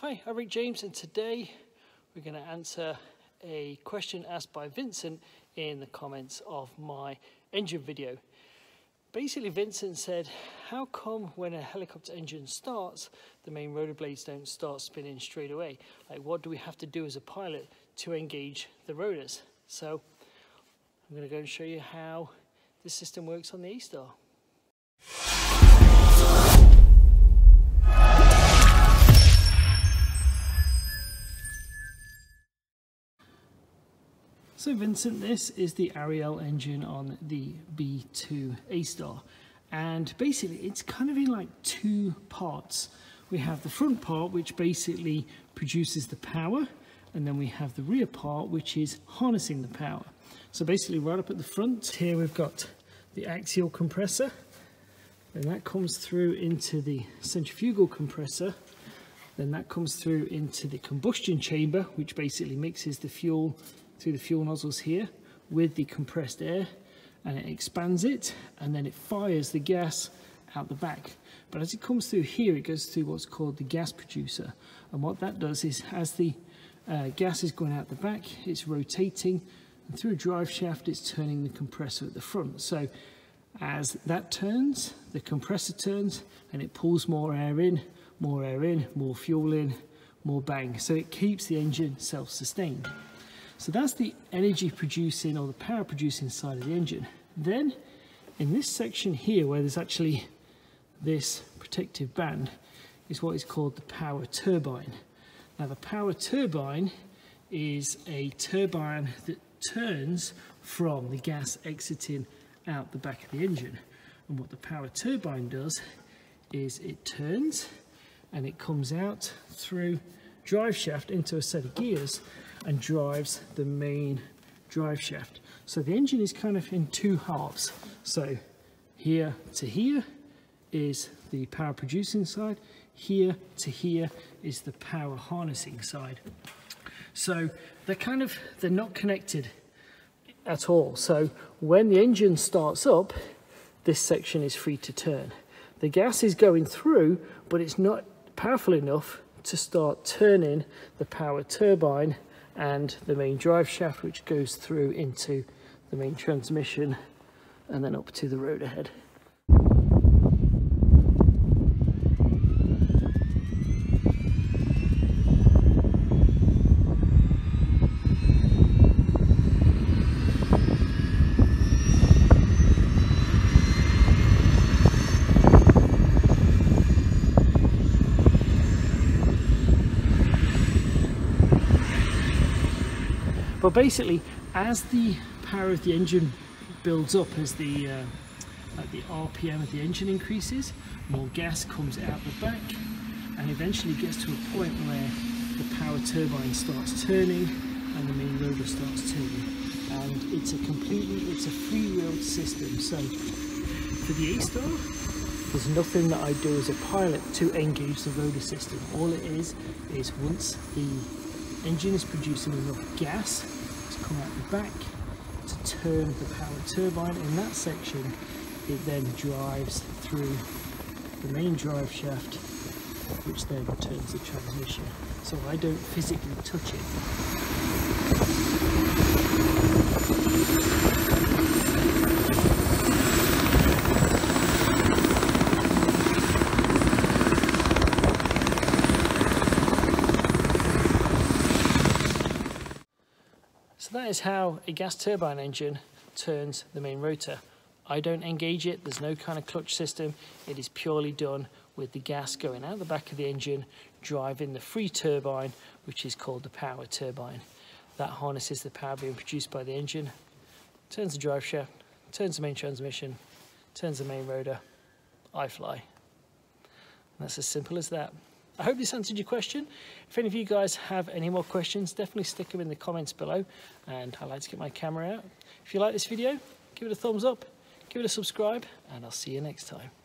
Hi, I'm Rick James and today we're going to answer a question asked by Vincent in the comments of my engine video. Basically Vincent said, how come when a helicopter engine starts, the main rotor blades don't start spinning straight away? Like what do we have to do as a pilot to engage the rotors? So I'm going to go and show you how this system works on the A-Star. So Vincent, this is the Arriel engine on the B2 A-Star. And basically it's kind of in like two parts. We have the front part, which basically produces the power. And then we have the rear part, which is harnessing the power. So basically right up at the front here, we've got the axial compressor. And that comes through into the centrifugal compressor. Then that comes through into the combustion chamber, which basically mixes the fuel through the fuel nozzles here with the compressed air and it expands it and then it fires the gas out the back. But as it comes through here, it goes through what's called the gas producer. And what that does is as the uh, gas is going out the back, it's rotating and through a drive shaft, it's turning the compressor at the front. So as that turns, the compressor turns and it pulls more air in, more air in, more fuel in, more bang. So it keeps the engine self-sustained. So that's the energy producing or the power producing side of the engine. Then in this section here where there's actually this protective band is what is called the power turbine. Now the power turbine is a turbine that turns from the gas exiting out the back of the engine. And what the power turbine does is it turns and it comes out through drive shaft into a set of gears and drives the main drive shaft. So the engine is kind of in two halves. So here to here is the power producing side. Here to here is the power harnessing side. So they're kind of, they're not connected at all. So when the engine starts up, this section is free to turn. The gas is going through, but it's not powerful enough to start turning the power turbine and the main drive shaft which goes through into the main transmission and then up to the rotor head. But basically, as the power of the engine builds up, as the uh, like the RPM of the engine increases, more gas comes out the back, and eventually gets to a point where the power turbine starts turning and the main rotor starts turning. And it's a completely, it's a free-wheeled system. So for the A-Star, there's nothing that I do as a pilot to engage the rotor system. All it is, is once the engine is producing enough gas to come out the back to turn the power turbine. In that section it then drives through the main drive shaft which then turns the transmission. So I don't physically touch it So that is how a gas turbine engine turns the main rotor. I don't engage it, there's no kind of clutch system. It is purely done with the gas going out the back of the engine, driving the free turbine, which is called the power turbine. That harnesses the power being produced by the engine, turns the drive shaft, turns the main transmission, turns the main rotor, I fly. And that's as simple as that. I hope this answered your question. If any of you guys have any more questions, definitely stick them in the comments below. And I'd like to get my camera out. If you like this video, give it a thumbs up, give it a subscribe, and I'll see you next time.